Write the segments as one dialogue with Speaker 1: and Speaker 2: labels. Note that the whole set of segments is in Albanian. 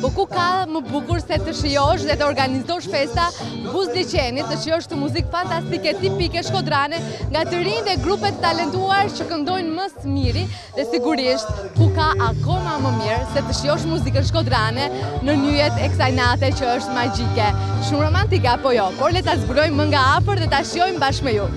Speaker 1: Po ku ka më bukur se të shijosh dhe të organizosh festa buzë liqenit, të shijosh këtë muzikë fantastike, tipike, shkodrane, nga të rinjtë dhe grupe të talentuara që këndojnë më së miri, dhe sigurisht ku ka akoma më mirë se të shijosh muzikën shkodrane në yjet e kësaj nate që është magjike. Shumë romantike, apo jo, por le ta zbulojmë më nga afër dhe ta shijojmë bashkë me ju.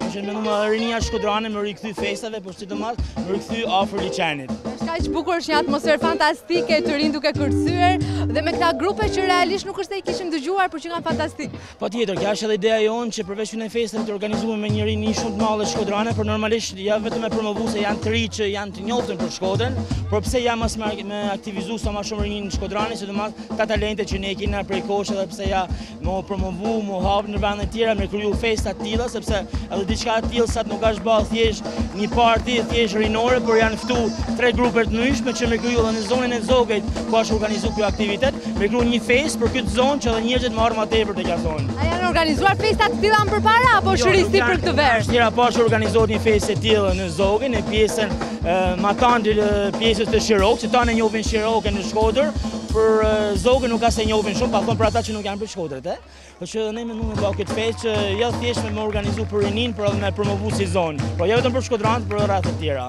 Speaker 2: Më qenë me më më rinia shkodrane me rikthy festave, por së të marë, me rikthy afër liqenit.
Speaker 1: Sa bukur është një atmosferë fantastike, të rinj duke kërcyer, dhe me këta grupe që realisht nuk është se i kishim dëgjuar, por që janë
Speaker 2: fantastikë. Patjetër, kjo është edhe ideja jonë që përveç një festën të organizume me njëri një shumë të madhe shkodrane, por normalisht jo vetëm me promovu DJ-t e ri që janë të njoftun për Shkodrën, por pse jo mos me aktivizu sa ma shumë rininë shkodrane, që te mos ato talente që ne kina prej kohësh dhe pse jo Me u promovu, me u hapë në vende të tjera, me kryu festa të tilla, sepse edhe diçka e tillë sot nuk ashtë ba thjesht një parti, thjesht rinore, por janë ftu tre grupe të ndryshme që me kryu dhe në zonën e Zogejt, ku ashtë organizu ky aktivitet, me kryu një festë për këtë zonë që edhe njerëzit me ardh ma tepër te kjo zonë.
Speaker 1: A janë organizuar festa të tilla më përpara, apo
Speaker 2: jo,
Speaker 1: sërish ti për këtë verë?
Speaker 2: Hera e parë që organizohet një festë e tillë në Zogej, në pjesën matanë pjesës të Shirokës, që tanë e njohin Shirokën në Shkodër, Por Zogejn nuk para se e njohin shumë, po thom për ata që nuk janë prej Shkodret, e? Po që ne menume me bë këtë festë që jo thjesht me e organizu për rininë, por edhe me promovu si zonë. Po jo vetëm për shkodranë, për rrethe të tjera.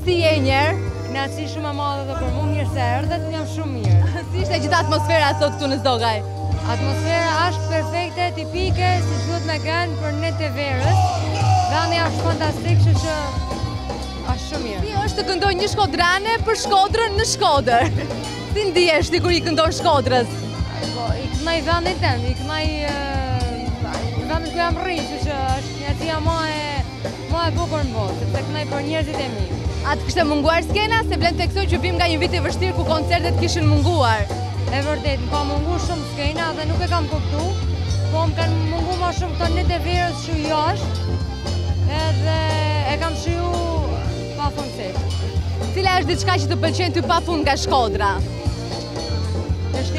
Speaker 1: Si je njëherë?
Speaker 3: Kënaqësi shumë e madhe dhe për mu mirë se erdhe, ndihem shumë mirë.
Speaker 1: Si ishte gjithë atmosfera sot këtu në Zogaj?
Speaker 3: Atmosfera ashtë perfekte, tipike, si që me qenë për netë verës. Vendi ashtë fantastik, që që ashtë shumë mirë.
Speaker 1: Si është të këndoj një shkodrane për Shkodrën në Shkodër? Si ndihesh ti kur i këndon Shkodrës?
Speaker 3: Po, i knoj vendit tem, i knoj vendit ku jam rritë, që që është ndjesia ma e... Ma e bukur në botë, sepse kënoj për njerëzit e mi.
Speaker 1: A të kishte munguar skena, se vlen të theksoj që vijmë nga një vit i vështirë ku koncertet kishin munguar?
Speaker 3: E vërtetë, më ka mungu shumë skena dhe nuk e kam kuptu, po më kanë mungu ma shumë këto netët e verës që jashtë, edhe e kam shiju pa fundësisht.
Speaker 1: Cila është diçka që të pëlqen ty pafund nga Shkodra?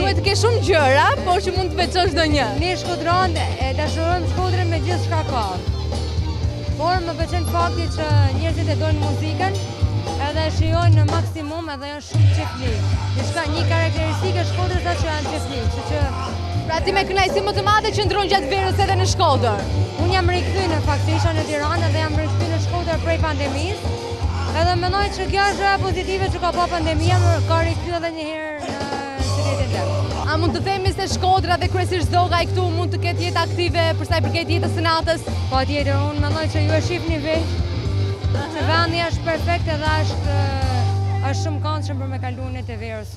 Speaker 1: Duhet të ketë shumë gjëra, por që mund të veçosh dot një.
Speaker 3: Ne shkodranët e dashurojmë Shkodrën me gjithçka ka. Por më pëlqen fakti që njerëzit e dojnë muzikën, edhe e shijojnë në maksimum edhe janë shumë qejfli. Diçka një karakteristikë e Shkodrës që janë qejfli. Që që...
Speaker 1: Pra ti me kënaqësinë më të madhe që qëndron gjatë verës edhe në shkodrën?
Speaker 3: Unë jam rikthy në fakt, isha në Tiranë dhe jam rikthy në Shkodër prej pandemisë. Edhe mendoj që kjo është gjëja pozitive që ka ba pandemia, më ka rikthyer edhe një herë në qytetin tim.
Speaker 1: A mund të themi se Shkodra dhe kryesisht Zogaj këtu mund të ketë jetë aktive për sa i përket jetës së natës?
Speaker 3: Patjetër, unë mendoj që ju e shihni vetë që vendi është perfekt edhe është është shumë këndshëm për me
Speaker 4: kaluar netët e verës.